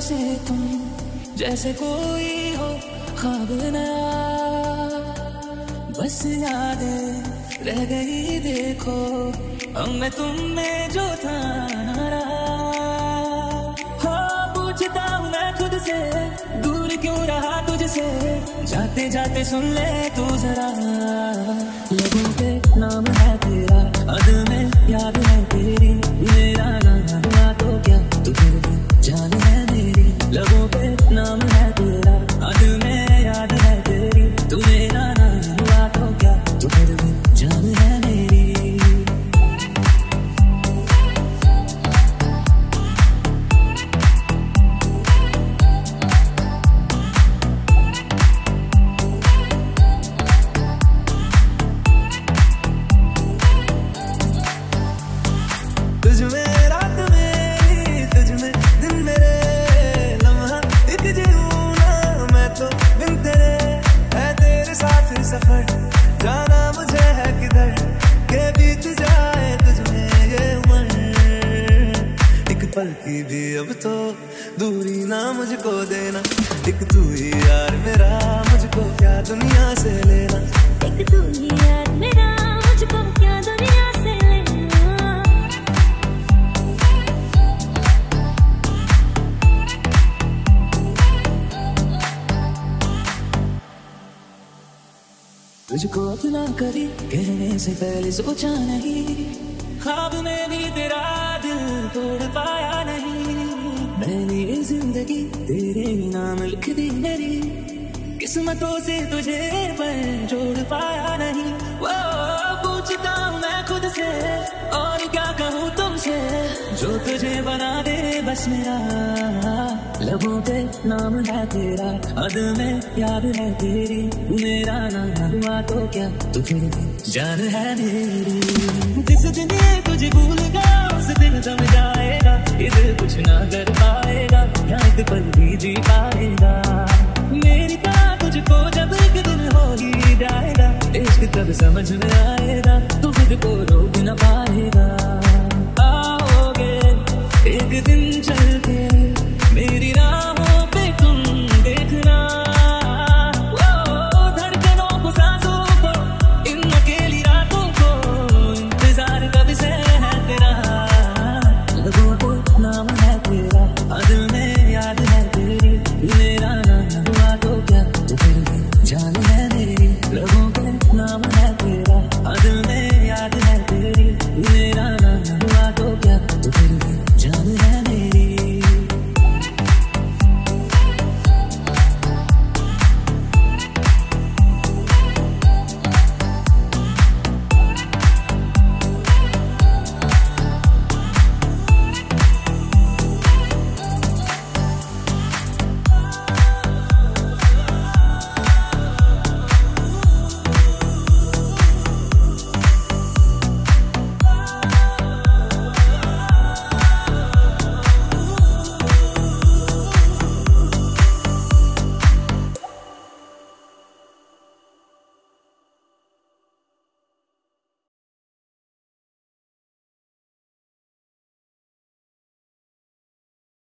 से तुम जैसे कोई हो नया बस यादें रह गई देखो हम में तुम में जो था हाँ पूछता हूँ मैं खुद से, दूर क्यों रहा तुझसे? जाते जाते सुन ले तू जरा। लोगों पे नाम है तेरा अद में याद है। की भी अब तो दूरी ना मुझको देना। एक तू ही यार मेरा, मुझको क्या दुनिया से लेना? एक तू ही यार मेरा तुझको अपना करी कहने से पहले सोचा नहीं। ख्वाब में भी तेरा दिल तोड़ पाया। ज़िंदगी तेरे ही नाम दी मेरी किस्मतों से तुझे पर जोड़ पाया नहीं। वो पूछता हूँ मैं खुद से, और क्या कहूँ तुमसे? जो तुझे बना दे, बस मेरा। लबों पे नाम है तेरा अद में याद है तेरी। मेरा नाम हुआ तो क्या, तू फिर जान है मेरी। जिस दिन ये तुझे भूल गया, उस दिन जम जाएगा इधर कुछ ना कर या एक पल भी जी पाएगा मेरी बात तुझको जब एक दिन हो ही जाएगा। इश्क तब समझ में आएगा, तू खुद को रोक न पाएगा। आओगे, एक दिन चल के